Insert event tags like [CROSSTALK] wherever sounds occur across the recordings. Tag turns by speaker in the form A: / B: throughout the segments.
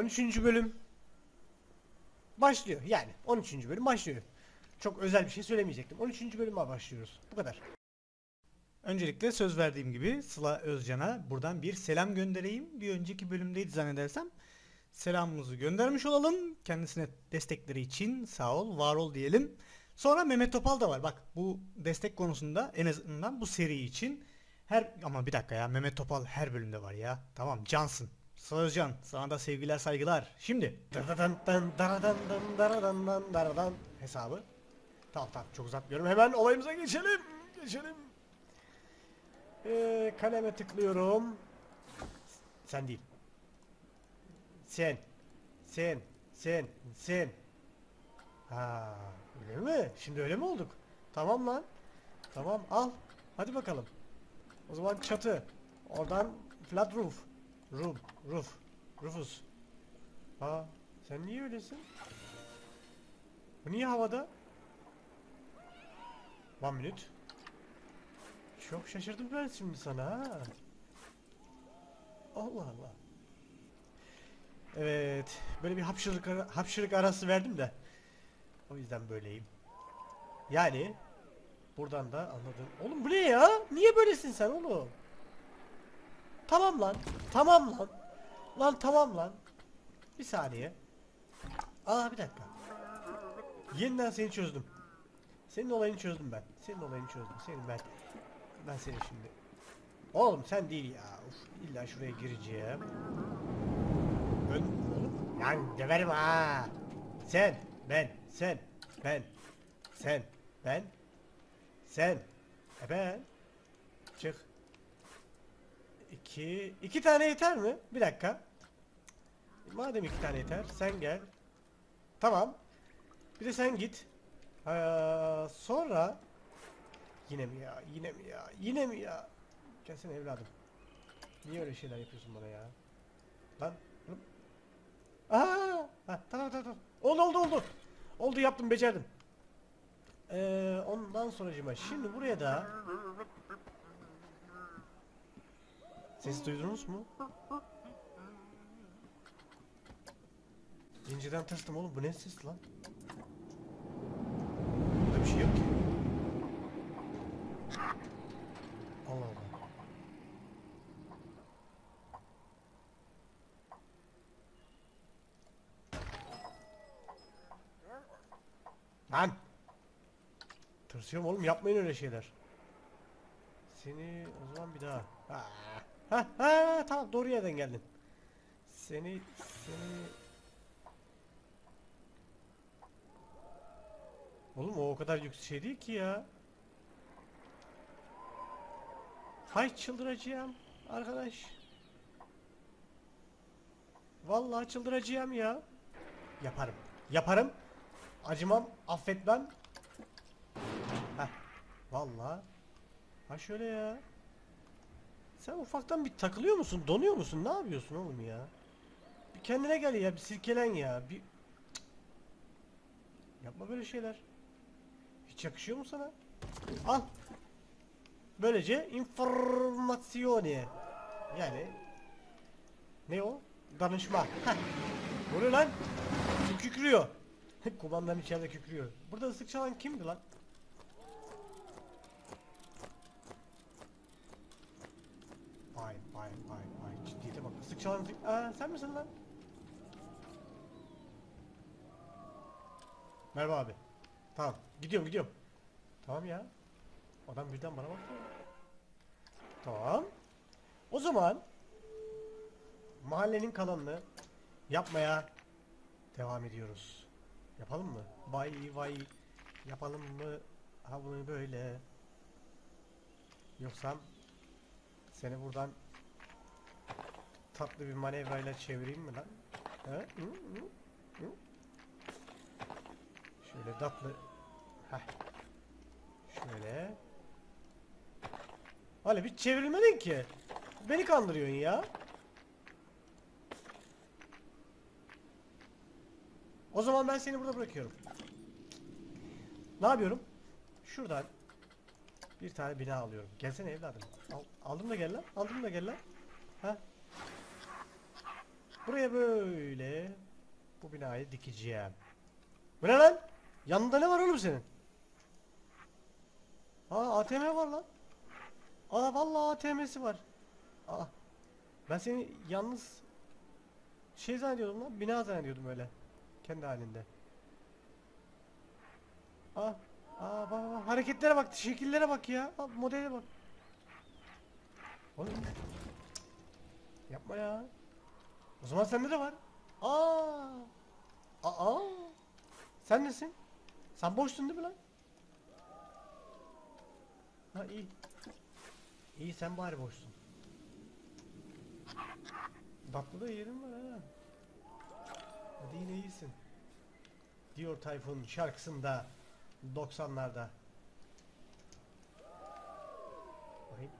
A: 13. bölüm başlıyor. Yani 13. bölüm başlıyor. Çok özel bir şey söylemeyecektim. 13. bölüme başlıyoruz. Bu kadar.
B: Öncelikle söz verdiğim gibi Sıla Özcan'a buradan bir selam göndereyim. Bir önceki bölümdeydi zannedersem. Selamımızı göndermiş olalım. Kendisine destekleri için sağ ol, var ol diyelim. Sonra Mehmet Topal da var. Bak bu destek konusunda en azından bu seri için her ama bir dakika ya Mehmet Topal her bölümde var ya. Tamam cansın. Sıla Özcan sana da sevgiler saygılar. Şimdi
A: Daradan dan daradan dan daradan dan daradan hesabı. Tamam tamam çok uzatmıyorum. Hemen olayımıza geçelim. Geçelim. Ee, kaleme tıklıyorum. Sen değil. Sen. Sen. Sen. Sen. Ha, öyle mi? Şimdi öyle mi olduk? Tamam lan. Tamam al. Hadi bakalım. O zaman çatı. Oradan flat roof. Roof. Roof. Rufus. Aa, sen niye öylesin? Bu niye havada? One minute. Çok şaşırdım ben şimdi sana ha. Allah Allah. Evet, böyle bir hapşırık, ara- hapşırık arası verdim de. O yüzden böyleyim. Yani buradan da anladım. Oğlum bu ne ya? Niye böylesin sen oğlum? Tamam lan. Tamam lan. Lan tamam lan. Bir saniye. Aa bir dakika. Yeniden seni çözdüm. Senin olayını çözdüm ben. Senin olayını çözdüm. Senin ben. Ben seni şimdi. Oğlum sen değil ya. Uf, illa şuraya gireceğim. Ön oğlum. Lan döverim ha. Sen, ben, sen, ben, sen, ben, sen, e ben. Çık. İki, iki tane yeter mi? Bir dakika. Madem iki tane yeter, sen gel. Tamam. Bir de sen git. Ee, sonra yine mi ya? Yine mi ya? Yine mi ya? Gelsene evladım. Niye öyle şeyler yapıyorsun bana ya? Lan. Aa! Ha, tamam tamam. Oldu oldu oldu. Oldu yaptım becerdim. Ee, ondan sonracıma şimdi buraya da Ses duydunuz mu? İnceden tırstım oğlum bu ne ses lan? Burada bir şey yok ki. Allah Allah. Lan! Tırsıyorum oğlum yapmayın öyle şeyler. Seni o zaman bir daha. Ha ha, ha tamam doğru yerden geldin. Seni seni Oğlum o o kadar yüksek şey değil ki ya. Hay çıldıracağım arkadaş. Vallahi çıldıracağım ya. Yaparım. Yaparım. Acımam, affetmem. Heh. Vallahi. Ha şöyle ya. Sen ufaktan bir takılıyor musun? Donuyor musun? Ne yapıyorsun oğlum ya? Bir kendine gel ya, bir silkelen ya. Bir. Yapma böyle şeyler. Hiç yakışıyor mu sana? Al. Böylece informasyoni. Yani ne o? Danışma. Oluyor lan? Kim kükrüyor? [LAUGHS] Kumandan içeride kükrüyor. Burada ıslık çalan kimdi lan? Vay vay vay ciddiyete bak. Islık çalan Aa, sen misin lan? Merhaba abi. Tamam. Gidiyorum gidiyorum. Tamam ya. Adam birden bana baktı. Tamam. O zaman mahallenin kalanını yapmaya devam ediyoruz. Yapalım mı? Vay vay. Yapalım mı? Ha bunu böyle. Yoksa seni buradan tatlı bir manevrayla çevireyim mi lan? Hı? Şöyle tatlı. Heh. Şöyle. Hani bir çevrilmedin ki. Beni kandırıyorsun ya. O zaman ben seni burada bırakıyorum. Ne yapıyorum? Şuradan bir tane bina alıyorum. Gelsene evladım. Al, aldım da gel lan. Aldım da gel lan. Ha? Buraya böyle bu binayı dikeceğim. Bu ne lan? Yanında ne var oğlum senin? Aa ATM var lan. Aa vallahi ATM'si var. Aa. Ben seni yalnız şey zannediyordum lan. Bina zannediyordum öyle. Kendi halinde. Aa. Aa bak, bak, hareketlere bak, şekillere bak ya. Bak, modele bak. Oğlum. Yapma ya. O zaman sende de var. Aa. Aa. Sen nesin? Sen boşsun değil mi lan? Ha iyi. İyi sen bari boşsun. Tatlı da yerim var ha. Hadi yine iyisin. Diyor Tayfun şarkısında 90'larda. Bakayım.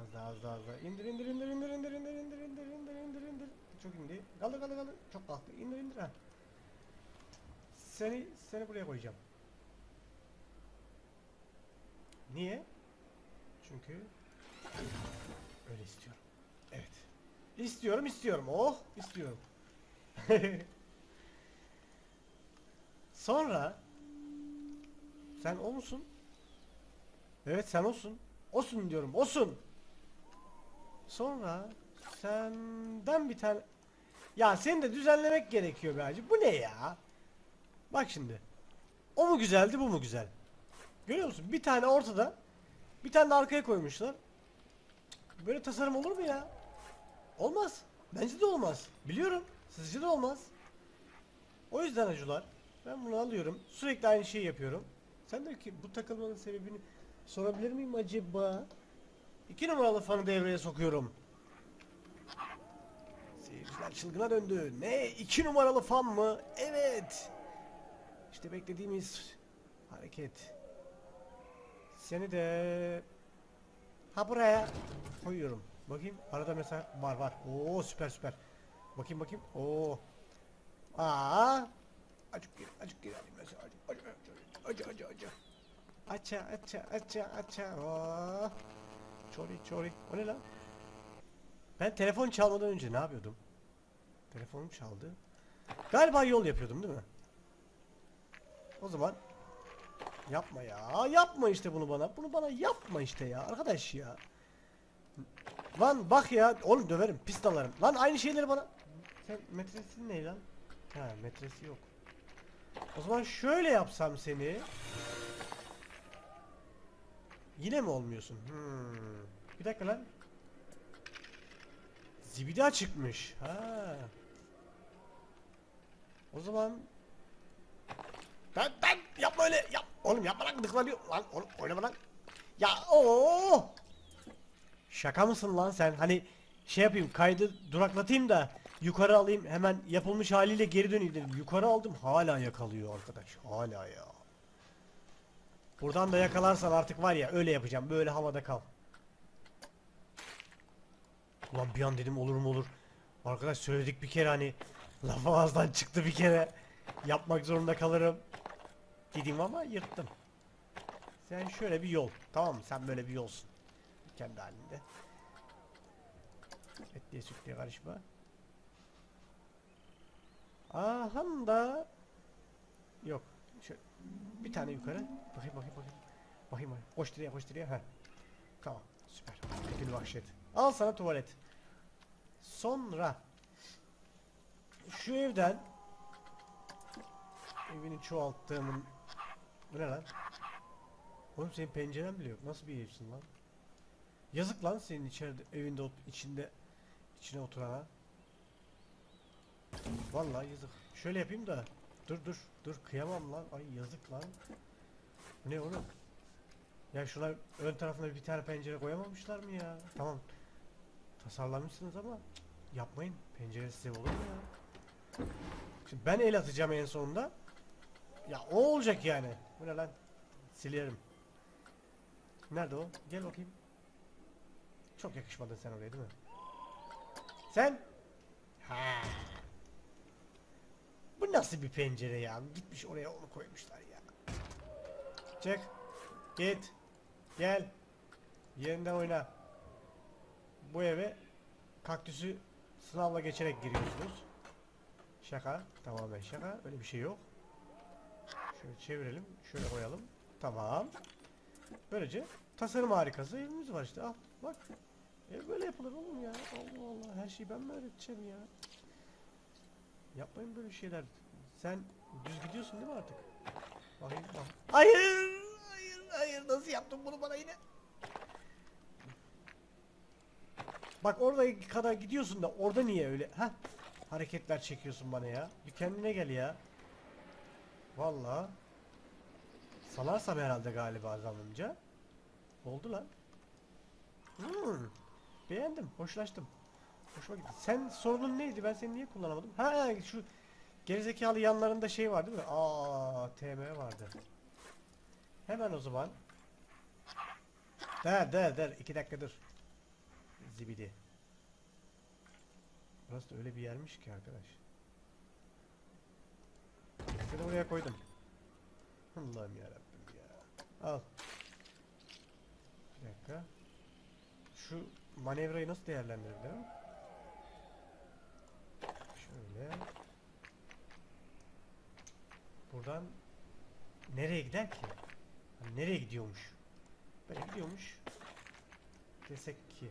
A: Az daha az daha az daha. İndir indir indir indir indir indir indir indir indir indir indir. Çok indi. Kaldı kaldı kaldı. Çok kalktı. İndir indir ha. Seni seni buraya koyacağım. Niye? Çünkü öyle istiyorum. Evet. İstiyorum istiyorum. Oh istiyorum. [LAUGHS] Sonra sen o musun? Evet sen olsun. Osun diyorum. Osun. Sonra senden bir tane ya seni de düzenlemek gerekiyor be hacı. Bu ne ya? Bak şimdi. O mu güzeldi bu mu güzel? Görüyor musun? Bir tane ortada. Bir tane de arkaya koymuşlar. Böyle tasarım olur mu ya? Olmaz. Bence de olmaz. Biliyorum. Sizce de olmaz. O yüzden acılar. Ben bunu alıyorum. Sürekli aynı şeyi yapıyorum. Sen de ki bu takılmanın sebebini sorabilir miyim acaba? İki numaralı fanı devreye sokuyorum. Seyirciler çılgına döndü. Ne? İki numaralı fan mı? Evet. İşte beklediğimiz hareket. Seni de ha buraya koyuyorum. Bakayım arada mesela var var. Oo süper süper. Bakayım bakayım. Oo. Aa. Acık gir, acık gir mesela. Acık, acık, acık, acık, acık. Aça, aça, aça, aça. Oo. Çori, çori. O ne lan? Ben telefon çalmadan önce ne yapıyordum? Telefonum çaldı. Galiba yol yapıyordum değil mi? O zaman yapma ya. Yapma işte bunu bana. Bunu bana yapma işte ya. Arkadaş ya. Lan bak ya. Oğlum döverim. Pis dalarım. Lan aynı şeyleri bana. Sen metresin ne lan? Ha metresi yok. O zaman şöyle yapsam seni. Yine mi olmuyorsun? Hmm. Bir dakika lan. Zibida çıkmış. Ha. O zaman ben ben yapma öyle yap. Oğlum yapma lan gıdıklanıyor. Lan oğlum oynama lan. Ya o. Şaka mısın lan sen? Hani şey yapayım kaydı duraklatayım da yukarı alayım hemen yapılmış haliyle geri döneyim dedim. Yukarı aldım hala yakalıyor arkadaş. Hala ya. Buradan da yakalarsan artık var ya öyle yapacağım. Böyle havada kal. Ulan bir an dedim olur mu olur. Arkadaş söyledik bir kere hani laf ağızdan çıktı bir kere. Yapmak zorunda kalırım. Dedim ama yırttım. Sen şöyle bir yol. Tamam mı? Sen böyle bir yolsun. Kendi halinde. Etliye sütlüye karışma. Aham da yok. Şöyle bir tane yukarı. Bakayım bakayım bakayım. Bakayım bakayım. Koş direğe koş direğe. Heh. Tamam. Süper. Gül vahşet. Al sana tuvalet. Sonra şu evden evini çoğalttığımın bu ne lan? Oğlum senin penceren bile yok. Nasıl bir evsin lan? Yazık lan senin içeride evinde içinde içine oturana. Vallahi yazık. Şöyle yapayım da. Dur dur dur kıyamam lan. Ay yazık lan. Ne oğlum? Ya şuna ön tarafına bir tane pencere koyamamışlar mı ya? Tamam. Tasarlamışsınız ama yapmayın. Pencere size olur mu ya? Şimdi ben el atacağım en sonunda. Ya o olacak yani. Bu ne lan? Silerim. Nerede o? Gel bakayım. Çok yakışmadın sen oraya değil mi? Sen? Ha. Bu nasıl bir pencere ya? Gitmiş oraya onu koymuşlar ya. Çık. Git. Gel. Yerinde oyna. Bu eve kaktüsü sınavla geçerek giriyorsunuz. Şaka. Tamamen şaka. Öyle bir şey yok. Şöyle çevirelim. Şöyle koyalım. Tamam. Böylece tasarım harikası evimiz var işte. Al bak. Ev böyle yapılır oğlum ya. Allah Allah. Her şeyi ben mi öğreteceğim ya? Yapmayın böyle şeyler. Sen düz gidiyorsun değil mi artık? Bakayım bak. Hayır! Hayır, hayır. Nasıl yaptın bunu bana yine? Bak oraya kadar gidiyorsun da orada niye öyle? Ha? Hareketler çekiyorsun bana ya. Bir kendine gel ya. Vallahi salarsam herhalde galiba zamanınca. Oldu lan. Hmm. Beğendim, hoşlaştım. Hoşuma gitti. Sen sorunun neydi? Ben seni niye kullanamadım? Ha şu gerizekalı yanlarında şey var değil mi? Aa, TM vardı. Hemen o zaman. Der der der. iki dakika dur. Zibidi. Burası da öyle bir yermiş ki arkadaş. Seni buraya koydum. Allah'ım yarabbim ya. Al. Bir dakika. Şu manevrayı nasıl değerlendirebilirim? Şöyle. Buradan nereye gider ki? Hani nereye gidiyormuş? Böyle gidiyormuş. Desek ki.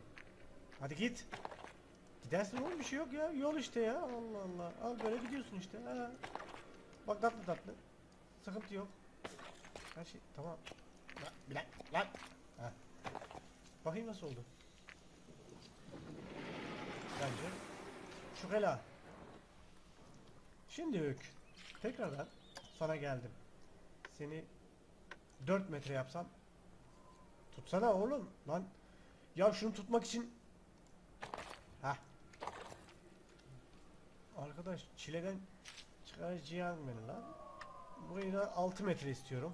A: Hadi git. Gidersin oğlum bir şey yok ya. Yol işte ya. Allah Allah. Al böyle gidiyorsun işte. Ha. Bak tatlı tatlı. Sıkıntı yok. Her şey tamam. Lan, bir dakika lan. Ha. Bakayım nasıl oldu. Bence. Şu hela. Şimdi Öykü. Tekrardan sana geldim. Seni 4 metre yapsam tutsana oğlum lan. Ya şunu tutmak için Hah. Arkadaş çileden çıkaracağım beni lan. Burayı da 6 metre istiyorum.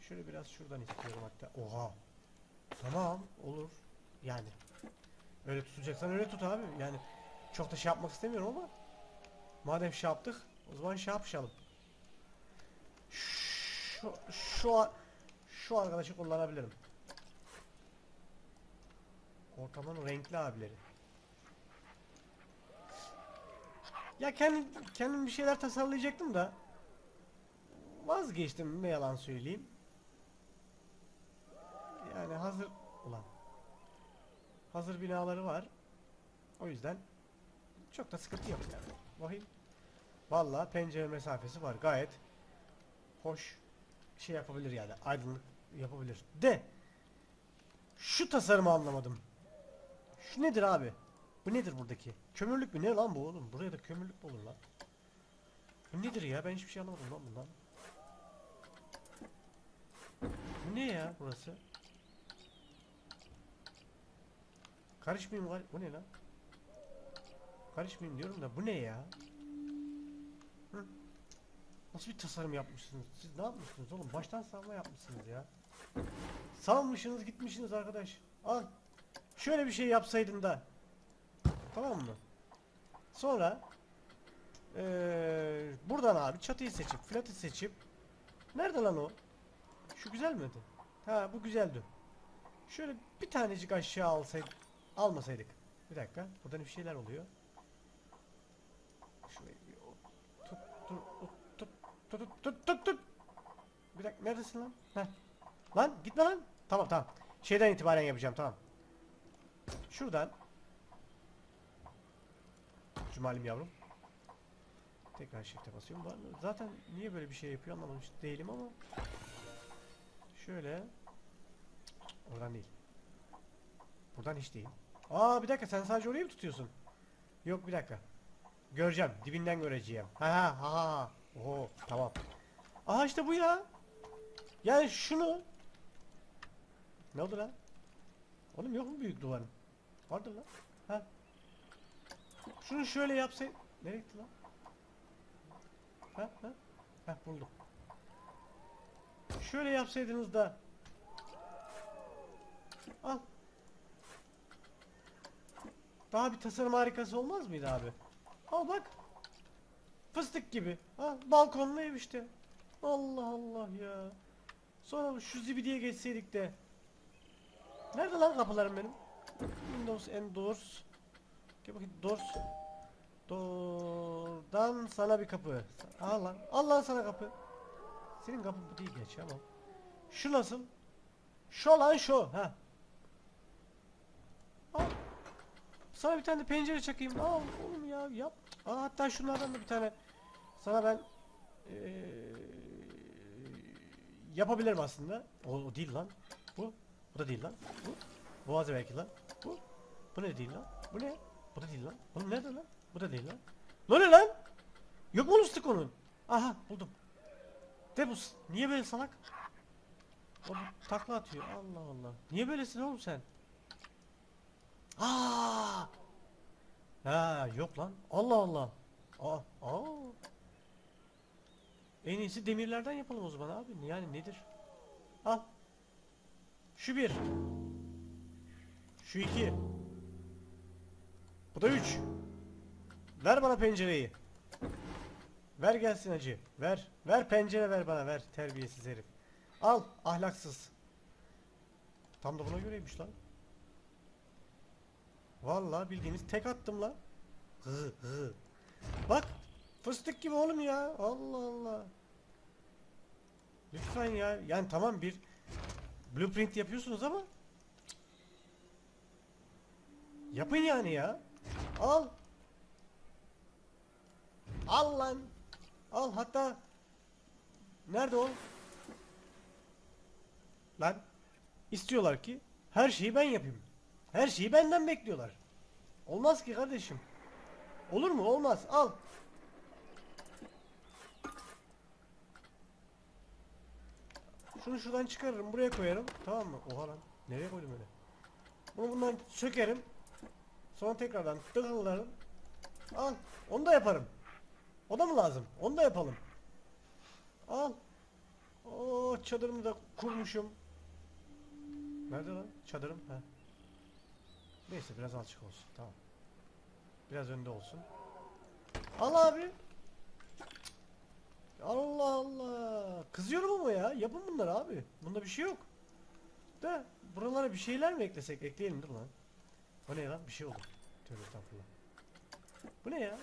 A: Şöyle biraz şuradan istiyorum hatta. Oha. Tamam olur. Yani. Öyle tutacaksan öyle tut abi. Yani çok da şey yapmak istemiyorum ama. Madem şey yaptık o zaman şey yapışalım. Şu şu şu arkadaşı kullanabilirim. Ortamın renkli abileri. Ya kendim, kendim bir şeyler tasarlayacaktım da vazgeçtim ne yalan söyleyeyim. Yani hazır ulan. Hazır binaları var. O yüzden çok da sıkıntı yok yani. Bakayım. Vallahi pencere mesafesi var. Gayet hoş şey yapabilir yani. Aydınlık yapabilir. De şu tasarımı anlamadım. Şu nedir abi? Bu nedir buradaki? Kömürlük mü? Ne lan bu oğlum? Buraya da kömürlük mü olur lan? Bu nedir ya? Ben hiçbir şey anlamadım lan bundan. Bu ne ya burası? Karışmayayım gal- Bu ne lan? Karışmayayım diyorum da bu ne ya? Hı? Nasıl bir tasarım yapmışsınız? Siz ne yapmışsınız oğlum? Baştan savma yapmışsınız ya. Salmışsınız gitmişsiniz arkadaş. Al. Şöyle bir şey yapsaydın da. Tamam mı? Sonra eee, buradan abi çatıyı seçip flatı seçip Nerede lan o? Şu güzel miydi? Ha bu güzeldi. Şöyle bir tanecik aşağı alsaydık almasaydık. Bir dakika. Buradan bir şeyler oluyor. Şurayı bir o- tut tut tut tut tut tut tut. Bir dakika neredesin lan? Heh. Lan gitme lan. Tamam tamam. Şeyden itibaren yapacağım tamam. Şuradan. Cumalim yavrum. Tekrar shift'e basıyorum. Ben Zaten niye böyle bir şey yapıyor anlamamış değilim ama. Şöyle. Oradan değil. Buradan hiç değil. Aa bir dakika sen sadece orayı mı tutuyorsun? Yok bir dakika. Göreceğim. Dibinden göreceğim. Ha ha ha Oho tamam. Aha işte bu ya. Yani şunu. Ne oldu lan? Oğlum yok mu büyük duvarın? Vardır lan. Ha. Şunu şöyle yapsay... Nereye gitti lan? Ha ha. Ha buldum. Şöyle yapsaydınız da. Al. Daha bir tasarım harikası olmaz mıydı abi? Al bak. Fıstık gibi. Ha balkonlu ev işte. Allah Allah ya. Sonra şu zibidiye geçseydik de. Nerede lan kapılarım benim? Windows Endors. Gel bakayım doors. Door'dan sana bir kapı. Al lan. Al sana kapı. Senin kapın bu değil geç ama. Şu nasıl? Şu lan şu. Ha. Al. Sana bir tane de pencere çakayım. Al oğlum ya yap. Aa, hatta şunlardan da bir tane sana ben eee, yapabilirim aslında. O, o değil lan. Bu. Bu da değil lan. Bu. Boğazı belki lan. Bu. Bu ne değil lan? Bu ne? Bu da değil lan. Oğlum nerede lan? Bu da değil lan. Ne lan? Yok mu lustik onun? Aha buldum. De bu s- niye böyle salak? O takla atıyor. Allah Allah. Niye böylesin oğlum sen? Aa! Ha yok lan. Allah Allah. Aa, aa. En iyisi demirlerden yapalım o zaman abi. Yani nedir? Al. Şu bir. Şu iki. Bu da üç. Ver bana pencereyi. Ver gelsin acı. Ver. Ver pencere ver bana ver. Terbiyesiz herif. Al ahlaksız. Tam da buna göreymiş lan. Vallahi bildiğiniz tek attım lan. Hı hı. Bak fıstık gibi oğlum ya. Allah Allah. Lütfen ya. Yani tamam bir blueprint yapıyorsunuz ama yapın yani ya. Al. Al lan. Al hatta nerede o? Lan istiyorlar ki her şeyi ben yapayım. Her şeyi benden bekliyorlar. Olmaz ki kardeşim. Olur mu? Olmaz. Al. Şunu şuradan çıkarırım. Buraya koyarım. Tamam mı? Oha lan. Nereye koydum öyle? Bunu bundan sökerim. Sonra tekrardan tıkırlarım. Al. Onu da yaparım. O da mı lazım? Onu da yapalım. Al. Oo çadırımı da kurmuşum. Nerede lan? Çadırım. Ha. Neyse biraz alçak olsun. Tamam. Biraz önde olsun. Al abi. Allah Allah. Kızıyorum ama ya. Yapın bunları abi. Bunda bir şey yok. Da buralara bir şeyler mi eklesek? Ekleyelim dur lan. O ne lan? Bir şey oldu. Tövbe estağfurullah. Bu ne ya?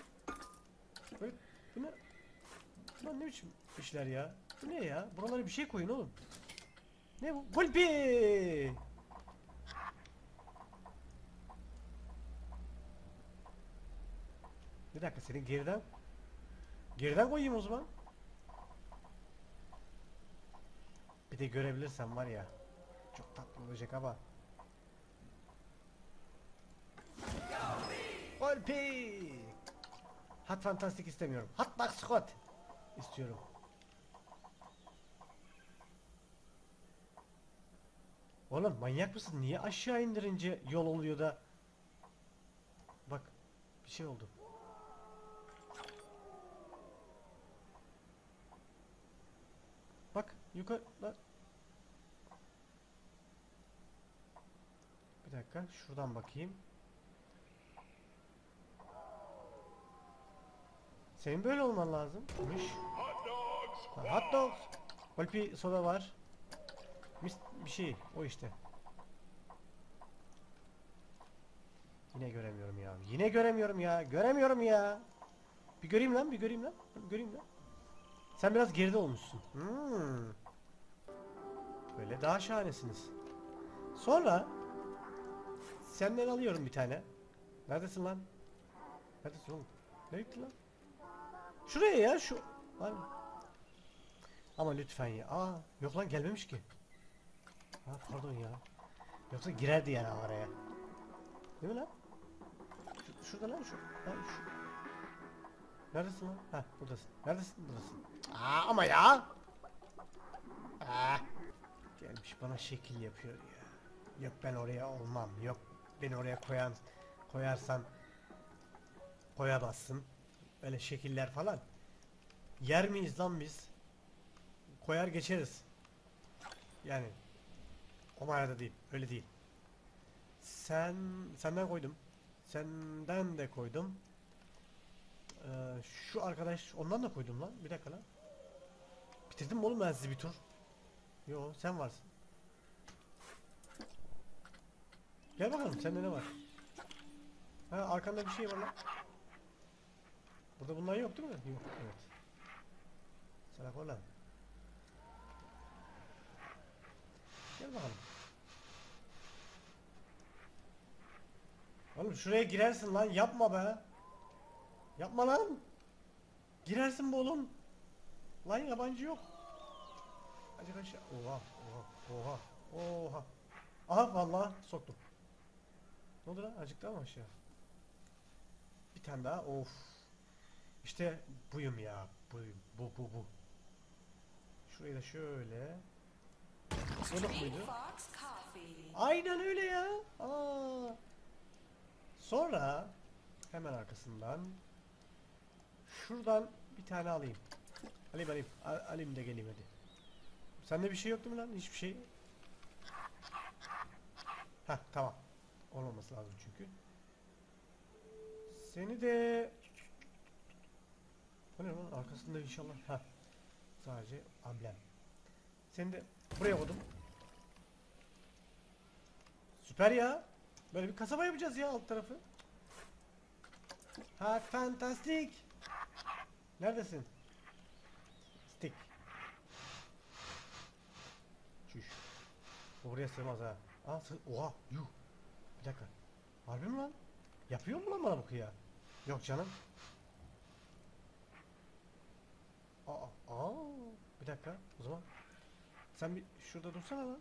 A: Böyle, bu ne? Lan ne biçim işler ya? Bu ne ya? Buralara bir şey koyun oğlum. Ne bu? Volpi! Bir dakika senin geriden geriden koyayım o zaman. Bir de görebilirsen var ya çok tatlı olacak ama. Volpi! Hat fantastik istemiyorum. Hat box Scott istiyorum. Oğlum manyak mısın? Niye aşağı indirince yol oluyor da? Bak bir şey oldu. Bak yukarı. Bir dakika şuradan bakayım. Senin böyle olman lazım. Miş. Ha, Hot dogs. Volpi soda var. Mis bir şey o işte. Yine göremiyorum ya. Yine göremiyorum ya. Göremiyorum ya. Bir göreyim lan, bir göreyim lan. Bir göreyim lan. Sen biraz geride olmuşsun. Hmm. Böyle daha şahanesiniz. Sonra senden alıyorum bir tane. Neredesin lan? Neredesin oğlum? Nereye gitti lan? Şuraya ya şu. Mı? Ama lütfen ya. Aa yok lan gelmemiş ki. Ha pardon ya. Yoksa girerdi yani araya. Değil mi lan? Şu, şurada lan şu. Ha, şu. Neredesin lan? Ha buradasın. Neredesin? Buradasın. Aa ama ya. Aa. Gelmiş bana şekil yapıyor ya. Yok ben oraya olmam. Yok beni oraya koyan koyarsan koyamazsın. Öyle şekiller falan. Yer miyiz lan biz? Koyar geçeriz. Yani o manada değil. Öyle değil. Sen senden koydum. Senden de koydum. Ee, şu arkadaş ondan da koydum lan. Bir dakika lan. Bitirdim mi oğlum ben sizi bir tur? Yo sen varsın. Gel bakalım sende ne var? Ha arkanda bir şey var lan. Burada bunlar yok değil mi? Yok. Evet. Salak olan. Gel bakalım. Oğlum şuraya girersin lan yapma be. Yapma lan. Girersin bu oğlum. Lan yabancı yok. Hadi kaç. Oha oha oha oha. Aha vallahi soktum. Ne oldu lan? Acıktı mı aşağı? Bir tane daha. Of. İşte buyum ya. Buyum. Bu bu bu. Şurayı da şöyle.
C: Fox Coffee.
A: Aynen öyle ya. Aa. Sonra hemen arkasından şuradan bir tane alayım. Alayım alayım. A- alayım da geleyim hadi. Sende bir şey yok değil mi lan? Hiçbir şey. Heh tamam. Olmaması lazım çünkü. Seni de Bu ne lan? Arkasında inşallah. Ha. Sadece amblem. Seni de buraya koydum. Süper ya. Böyle bir kasaba yapacağız ya alt tarafı. Ha fantastik. Neredesin? Stick. Çüş. Bu buraya sığmaz ha. Aa sığ Oha yuh. Bir dakika. Harbi mi lan? Yapıyor mu lan bana bu kıya? Yok canım. Aa, aa. Bir dakika. O zaman sen bir şurada dursana lan.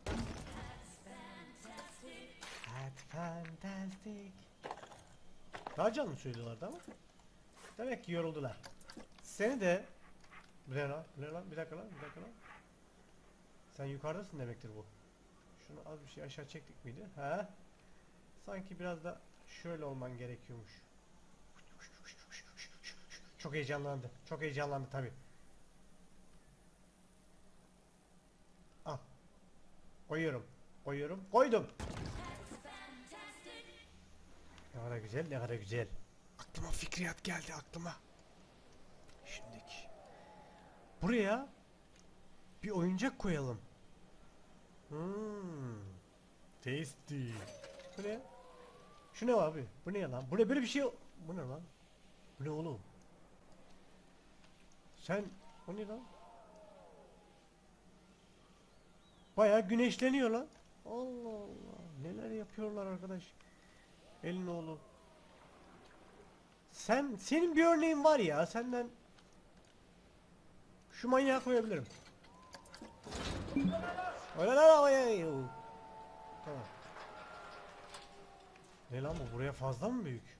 A: That's fantastic. Daha canlı söylüyorlardı ama. Demek ki yoruldular. Seni de Bu ne? Bir dakika lan, bir dakika lan. Sen yukarıdasın demektir bu. Şunu az bir şey aşağı çektik miydi? Ha? Sanki biraz da şöyle olman gerekiyormuş. Çok heyecanlandı. Çok heyecanlandı tabi. Al. Koyuyorum. Koyuyorum. Koydum. Ne kadar güzel, ne kadar güzel. Aklıma fikriyat geldi aklıma. Buraya bir oyuncak koyalım. Hmm. Tasty. Bu ne? Şu ne abi? Bu ne lan? Bu böyle bir şey? Bu ne lan? Bu ne oğlum? Sen o ne lan? Bayağı güneşleniyor lan. Allah Allah. Neler yapıyorlar arkadaş. Elin oğlu. Sen senin bir örneğin var ya senden şu manyağı koyabilirim. Öyle lan havaya. Tamam. Ne lan bu buraya fazla mı büyük?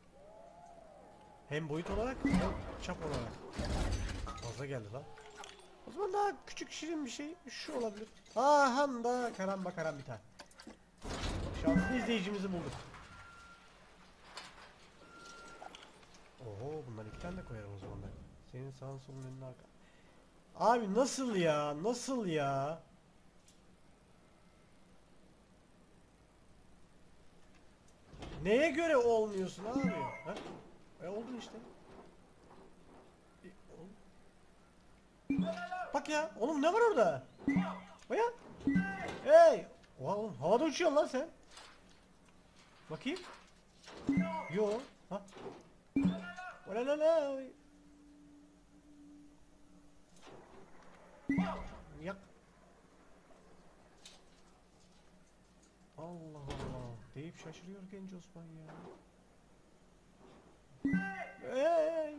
A: Hem boyut olarak hem çap olarak. Fazla geldi lan. O zaman daha küçük şirin bir şey şu olabilir. Aha da karamba karambita. Şanslı izleyicimizi bulduk. Oho bundan iki tane de koyarım o zaman ben. Senin sağın solun önün arka. Abi nasıl ya? Nasıl ya? Neye göre olmuyorsun abi? Ha? E oldun işte. E, ol- Bak ya, oğlum ne var orada? O ya. Hey! Oğlum havada uçuyorsun lan sen. Bakayım. Yo. Ha? Ola la la. Yak. Allah Allah. Deyip şaşırıyor genç Osman ya. Hey.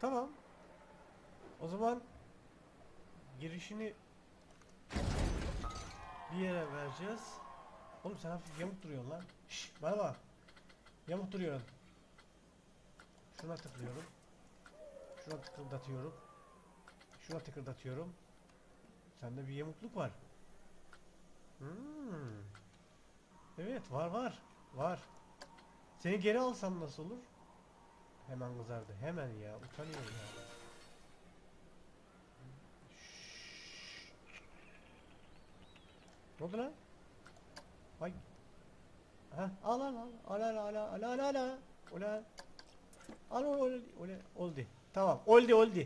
A: Tamam. O zaman girişini bir yere vereceğiz. Oğlum sen hafif yamuk duruyorsun lan. Şşş bana bak. Yamuk duruyorsun. Şuna tıklıyorum. Şuna tıkırdatıyorum. Şuna tıkırdatıyorum. Sende bir yamukluk var. Hmm. Evet var var. Var. Seni geri alsam nasıl olur? Hemen kızardı. Hemen ya. Utanıyorum ya. Ne oldu lan? Ay. Ha, al al al. Al al al al al al al. Ulan. Al ol ol ol oldu. Tamam. Oldu oldu.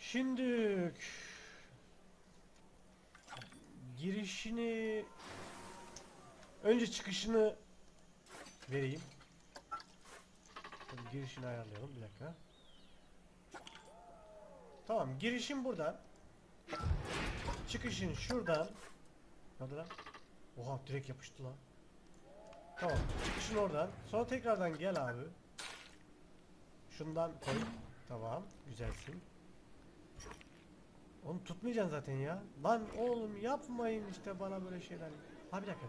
A: Şimdi girişini önce çıkışını vereyim. Şimdi girişini ayarlayalım bir dakika. Tamam girişim buradan. Çıkışın şuradan. Hadi lan. Oha direkt yapıştı lan. Tamam çıkışın oradan. Sonra tekrardan gel abi. Şundan koy. Tamam güzelsin. Onu tutmayacaksın zaten ya. Lan oğlum yapmayın işte bana böyle şeyler. Ha bir dakika.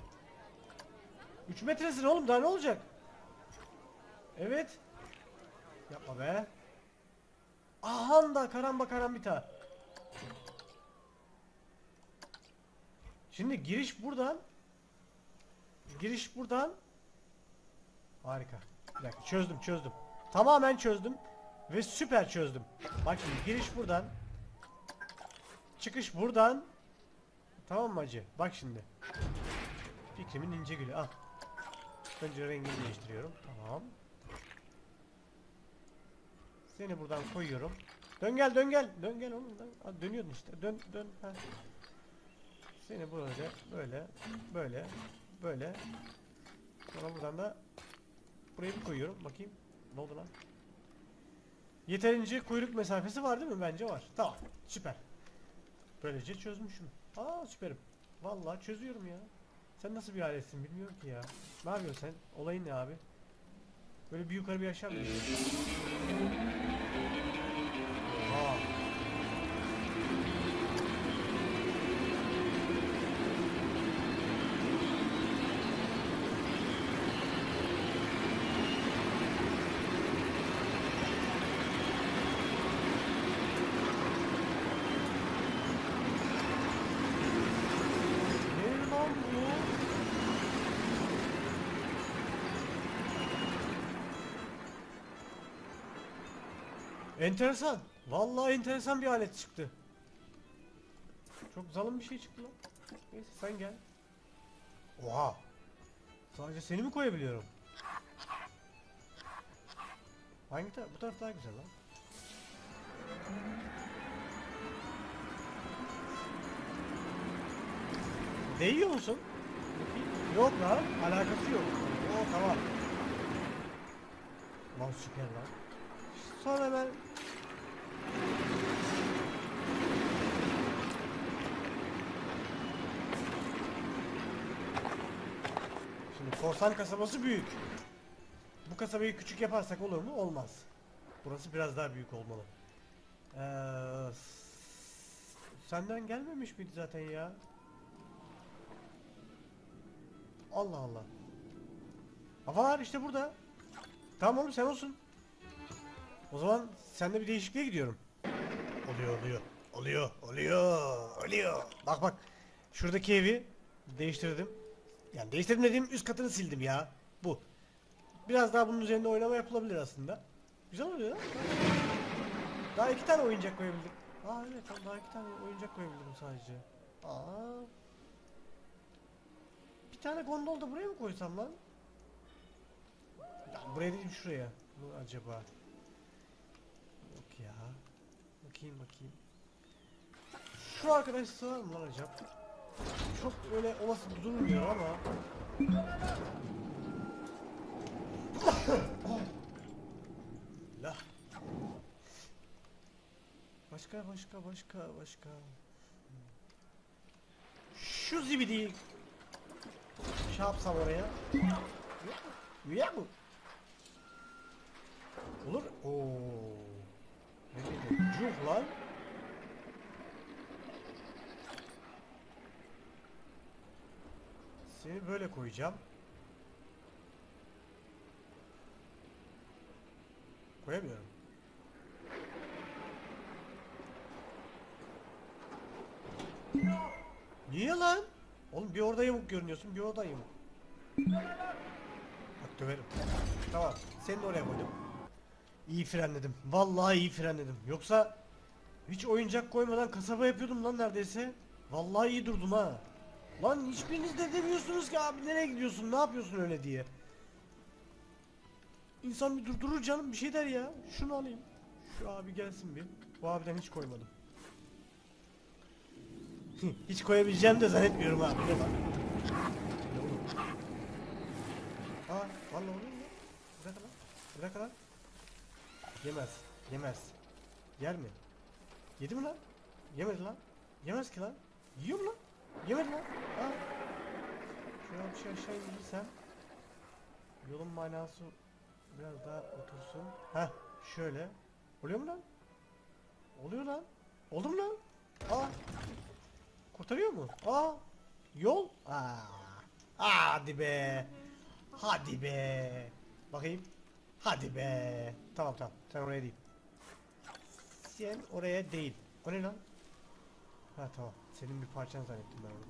A: 3 metresin oğlum daha ne olacak? Evet. Yapma be. Ahan da karamba karambita. Şimdi giriş buradan. Giriş buradan. Harika. Bir dakika çözdüm çözdüm. Tamamen çözdüm. Ve süper çözdüm. Bak şimdi giriş buradan. Çıkış buradan. Tamam mı acı? Bak şimdi. Fikrimin ince gülü. Al. Önce rengini değiştiriyorum. Tamam. Seni buradan koyuyorum. Dön gel dön gel. Dön gel oğlum. Dön. Dönüyordun işte. Dön dön. Ha. Seni böyle böyle böyle böyle. Sonra buradan da buraya bir koyuyorum. Bakayım. Ne oldu lan? Yeterince kuyruk mesafesi var değil mi? Bence var. Tamam. Süper. Böylece çözmüşüm. Aa süperim. Vallahi çözüyorum ya. Sen nasıl bir aletsin bilmiyorum ki ya. Ne yapıyorsun sen? Olayın ne abi? Böyle bir yukarı bir aşağı mı? Oha. Ne lan bu? Enteresan. Vallahi enteresan bir alet çıktı. Çok zalim bir şey çıktı lan. Neyse sen gel. Oha. Sadece seni mi koyabiliyorum? Hangi taraf? Bu taraf daha güzel lan. Değiyor musun? Yok lan. Alakası yok. Oo tamam. Lan süper lan. Sonra hemen Şimdi korsan kasabası büyük. Bu kasabayı küçük yaparsak olur mu? Olmaz. Burası biraz daha büyük olmalı. Ee, senden gelmemiş miydi zaten ya? Allah Allah. Ama var işte burada. Tamam oğlum sen olsun. O zaman senle bir değişikliğe gidiyorum. Oluyor oluyor. Oluyor oluyor oluyor. Bak bak. Şuradaki evi değiştirdim. Yani değiştirdim dediğim üst katını sildim ya. Bu. Biraz daha bunun üzerinde oynama yapılabilir aslında. Güzel oluyor lan. Daha iki tane oyuncak koyabildik. Aa evet daha iki tane oyuncak koyabildim sadece. Aa. Bir tane gondol da buraya mı koysam lan? Ya buraya değil şuraya. Mı acaba? Yok ya. Bakayım bakayım. Şu arkadaş sığar mı lan acaba? Çok öyle olası durmuyor ama. La. Başka başka başka başka. Şu zibidiyi şey yapsam oraya. Üye mi? Olur. Oo. Cuh lan. Seni böyle koyacağım. Koyamıyorum. Niye lan? Oğlum bir orada yamuk görünüyorsun, bir orada yamuk. Bak döverim. Tamam, seni de oraya koydum. İyi frenledim. Vallahi iyi frenledim. Yoksa hiç oyuncak koymadan kasaba yapıyordum lan neredeyse. Vallahi iyi durdum ha. Lan hiçbiriniz de demiyorsunuz ki abi nereye gidiyorsun, ne yapıyorsun öyle diye. İnsan bir durdurur canım bir şey der ya. Şunu alayım. Şu abi gelsin bir. Bu abiden hiç koymadım. [LAUGHS] hiç koyabileceğim de zannetmiyorum abi. Ne bak. Aa Vallahi oluyor mu? Dakika lan. Dakika lan. Yemez. Yemez. Yer mi? Yedi mi lan? Yemedi lan. Yemez ki lan. Yiyor mu lan? Yemedi lan. Ha. Şuradan bir şey aşağı indirsem. Yolun manası biraz daha otursun. Ha, şöyle. Oluyor mu lan? Oluyor lan. Oldu mu lan? Aa. Kurtarıyor mu? Aa. Yol. Aa. Hadi be. Hadi be. Bakayım. Hadi be. Tamam tamam. Sen oraya değil. Sen oraya değil. O ne lan? Ha tamam. Senin bir parçan zannettim ben onu.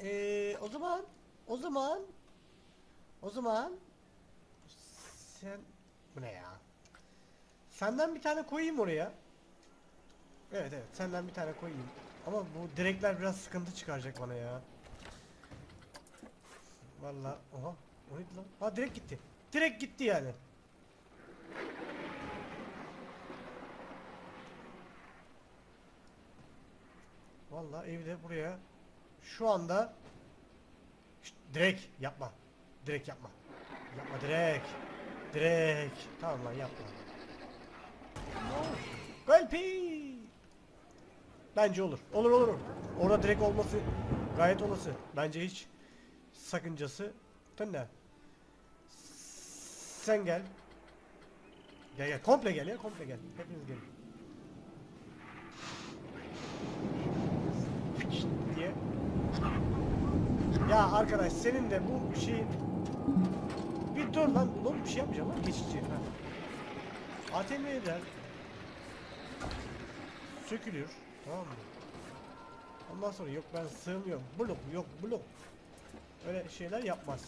A: Ee, o zaman o zaman o zaman sen bu ne ya? Senden bir tane koyayım oraya. Evet evet senden bir tane koyayım. Ama bu direkler biraz sıkıntı çıkaracak bana ya. Vallahi oha o neydi lan? Ha direkt gitti. Direkt gitti yani. Vallahi evde buraya şu anda direkt yapma. Direkt yapma. Yapma direkt. Direkt. Tamam lan yapma. Galpi. Bence. Olur olur. olur. Orada direkt olması gayet olası. Bence hiç sakıncası. Ne? Sen gel. Gel gel. Komple gel ya. Komple gel. Hepiniz gelin. Diye. Ya arkadaş senin de bu şeyin bir dur lan oğlum bir şey yapmayacağım lan geçici ha. ATM'den sökülür tamam mı? Ondan sonra yok ben sığmıyorum blok yok blok öyle şeyler yapmaz.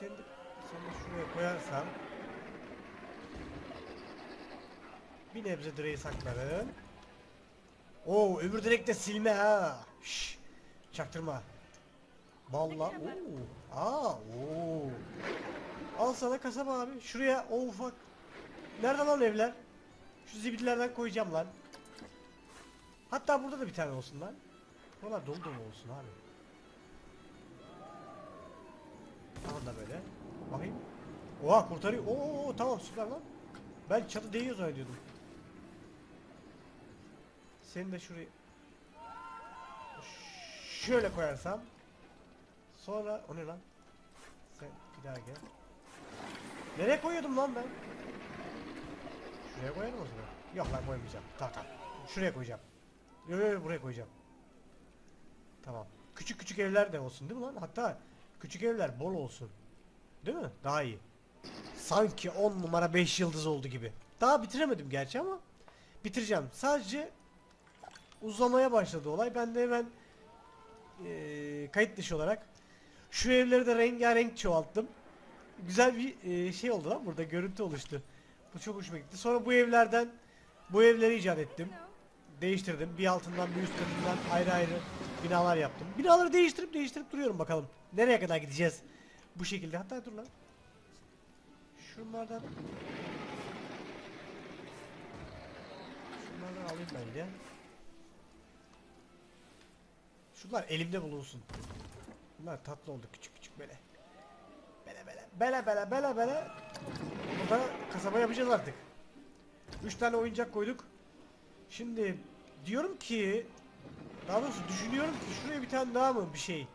A: Sen de, sen de şuraya koyarsan bir nebze direği saklarım. Oo öbür direkt de silme ha. Şş, çaktırma. Valla oo. Aa oo. Al sana kasaba abi. Şuraya o ufak. Nerede lan evler? Şu zibillerden koyacağım lan. Hatta burada da bir tane olsun lan. Buralar dolu dolu olsun abi. Tamam da böyle. Bakayım. Oha kurtarıyor. Oo tamam süper lan. Ben çatı değiyor zannediyordum. Seni de şuraya şöyle koyarsam sonra o ne lan? Sen bir daha gel. Nereye koyuyordum lan ben? Şuraya koyarım o zaman. Yok lan koymayacağım. Tamam tamam. Şuraya koyacağım. Yok yok buraya koyacağım. Tamam. Küçük küçük evler de olsun değil mi lan? Hatta küçük evler bol olsun. Değil mi? Daha iyi. Sanki 10 numara 5 yıldız oldu gibi. Daha bitiremedim gerçi ama bitireceğim. Sadece uzamaya başladı olay. Ben de hemen eee, kayıt dışı olarak şu evleri de rengarenk çoğalttım. Güzel bir eee, şey oldu lan burada görüntü oluştu. Bu çok hoşuma gitti. Sonra bu evlerden bu evleri icat ettim. Değiştirdim. Bir altından bir üst katından ayrı ayrı binalar yaptım. Binaları değiştirip değiştirip duruyorum bakalım. Nereye kadar gideceğiz? Bu şekilde. Hatta dur lan. Şunlardan Şunlardan alayım ben de. Şunlar elimde bulunsun. Bunlar tatlı oldu küçük küçük böyle. Bele bele bele bele bele bele. Burada kasaba yapacağız artık. 3 tane oyuncak koyduk. Şimdi diyorum ki daha doğrusu düşünüyorum ki şuraya bir tane daha mı bir şey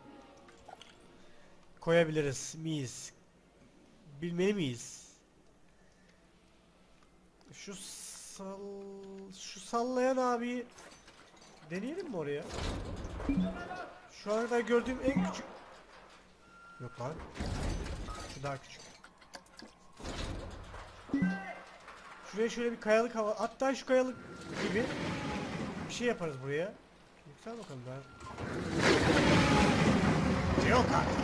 A: koyabiliriz miyiz? Bilmeli miyiz? Şu sal şu sallayan abi deneyelim mi oraya? Şu ana gördüğüm en küçük Yok lan. Şu daha küçük. Şuraya şöyle bir kayalık hava hatta şu kayalık gibi bir şey yaparız buraya. Yüksel bakalım ben. Yok artık.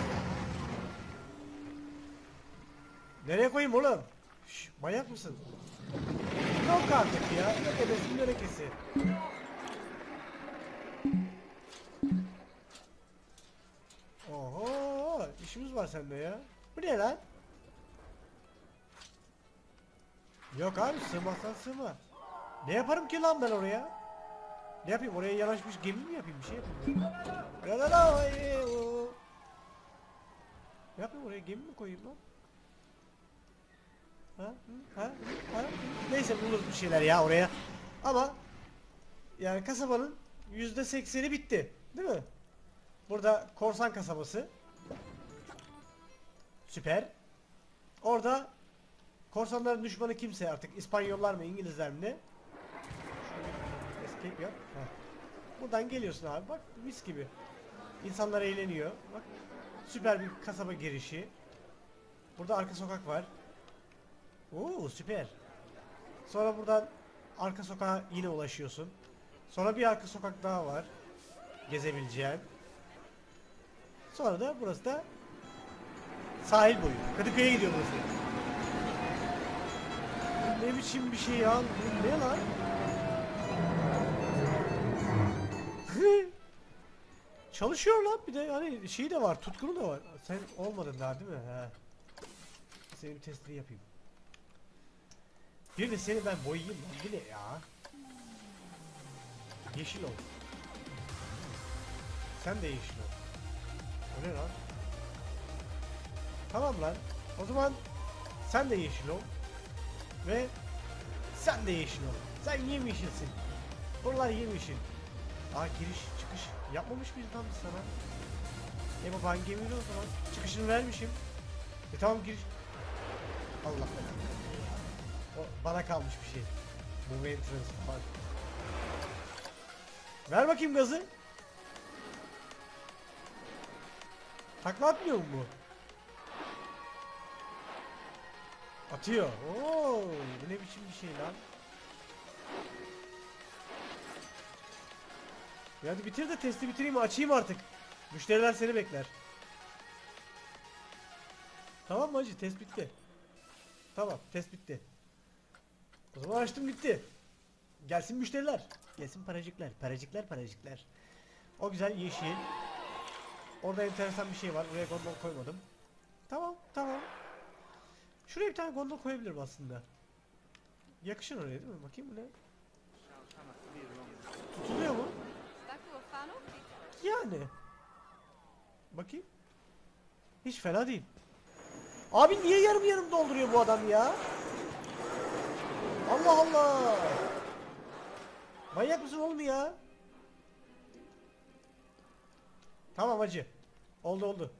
A: Nereye koyayım oğlum? Şş, manyak mısın? Yok artık ya. Yok edesin berekesi. Oho, işimiz var sende ya. Bu ne lan? Yok abi sığmazsan sığma. Ne yaparım ki lan ben oraya? Ne yapayım oraya yanaşmış gemi mi yapayım bir şey yapayım. La la la. Ne yapayım oraya gemi mi koyayım lan? Ha? Hı? Ha? Ha? Neyse buluruz bir şeyler ya oraya. Ama yani kasabanın yüzde sekseni bitti. Değil mi? Burada korsan kasabası. Süper. Orada korsanların düşmanı kimse artık İspanyollar mı İngilizler mi ne? Escape yap. Buradan geliyorsun abi bak mis gibi. İnsanlar eğleniyor. Bak süper bir kasaba girişi. Burada arka sokak var. Oo süper. Sonra buradan arka sokağa yine ulaşıyorsun. Sonra bir arka sokak daha var. Gezebileceğin. Sonra da burası da sahil boyu. Kadıköy'e gidiyor burası. Bu Ne biçim bir şey ya? Ne lan? [LAUGHS] Çalışıyor lan bir de hani şey de var, tutkunu da var. Sen olmadın daha değil mi? He. Senin testini yapayım. Bir de seni ben boyayayım lan. Bu ne ya? Yeşil ol. Sen de yeşil ol. O ne lan? Tamam lan. O zaman sen de yeşil ol. Ve sen de yeşil ol. Sen yemyeşilsin. Buralar yemyeşil. Aa giriş çıkış yapmamış mıyız lan biz sana? E baba hangi gemiydi o zaman? Çıkışını vermişim. E tamam giriş. Allah O bana kalmış bir şey. Bu entrance bak. Ver bakayım gazı. Takla atmıyor mu bu? Atıyor. Oo, bu ne biçim bir şey lan? Ya hadi bitir de testi bitireyim açayım artık. Müşteriler seni bekler. Tamam mı hacı test bitti. Tamam test bitti. O zaman açtım gitti. Gelsin müşteriler. Gelsin paracıklar. Paracıklar paracıklar. O güzel yeşil. Orada enteresan bir şey var. Buraya gondol koymadım. Tamam tamam. Şuraya bir tane gondol koyabilirim aslında. Yakışır oraya değil mi? Bakayım bu ne? Yani. Bakayım. Hiç fena değil. Abi niye yarım yarım dolduruyor bu adam ya? Allah Allah. Manyak mısın oğlum ya? Tamam hacı. Oldu oldu.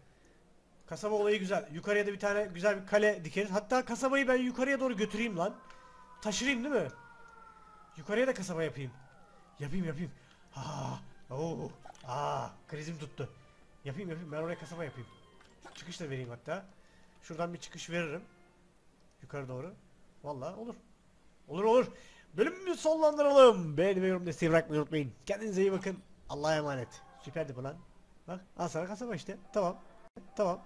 A: Kasaba olayı güzel. Yukarıya da bir tane güzel bir kale dikeriz. Hatta kasabayı ben yukarıya doğru götüreyim lan. Taşırayım değil mi? Yukarıya da kasaba yapayım. Yapayım yapayım. Ha, oo, aa, krizim tuttu. Yapayım yapayım. Ben oraya kasaba yapayım. Çıkış da vereyim hatta. Şuradan bir çıkış veririm. Yukarı doğru. Vallahi olur. Olur olur. Bölümümüzü sonlandıralım. Beğeni ve yorum desteği bırakmayı unutmayın. Kendinize iyi bakın. Allah'a emanet. Süperdi bu lan. Bak al sana kasaba işte. Tamam. Tamam.